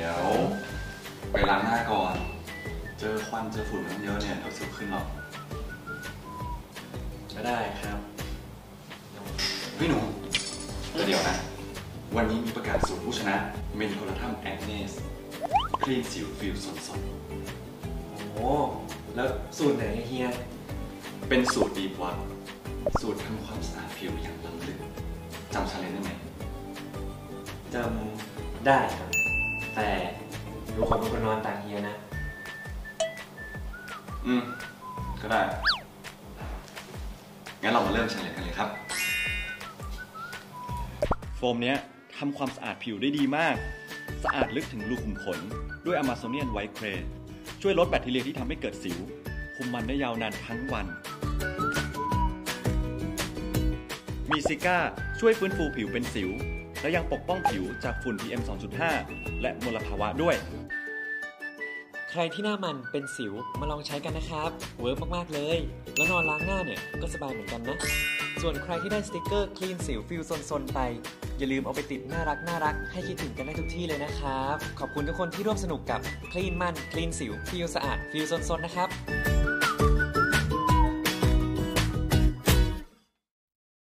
ดี๋ยว ไปล้างหน้าก่อน เจอควันเจอฝุ่นมันเยอะเนี่ยเดี๋ยวสิวขึ้นหรอกก็ได้ครับพี่หนูแต่เดี๋ยวนะ วันนี้มีประกาศสูตรผู้ชนะ เมนโคลทัมแอคเนสคลีนสิวฟิลสดโอ้แล้วสูตรไหนเฮียๆเป็นสูตรดีพวัตสูตรทำความสะอาดผิวอย่างล้ำลึกจำ challenge ได้ไหม จำได้ครับ แต่หนูขอเป็นคนนอนตักเฮียนะ อืม ก็ได้ งั้นเรามาเริ่ม challenge กันเลยครับ โฟมเนี้ยทำความสะอาดผิวได้ดีมาก สะอาดลึกถึงรูขุมขน ด้วย Amazonian White Clay่วยลดแบคทีเรียที่ทำให้เกิดสิว คุมมันได้ยาวนานทั้งวัน มี Cica ช่วยฟื้นฟูผิวเป็นสิว และยังปกป้องผิวจากฝุ่น PM 2.5 และมลภาวะด้วย ใครที่หน้ามันเป็นสิวมาลองใช้กันนะครับ work มาก ๆ เลย แล้วนอนล้างหน้าเนี่ยก็สบายเหมือนกันนะ ส่วนใครที่ได้สติกเกอร์ clean สิว feel ซนๆไปอย่าลืมเอาไปติดน่ารักน่ารักให้คิดถึงกันได้ทุกที่เลยนะครับ ขอบคุณทุกคนที่ร่วมสนุกกับ clean มัน clean สิว feel สะอาด feel ซนๆนะครับ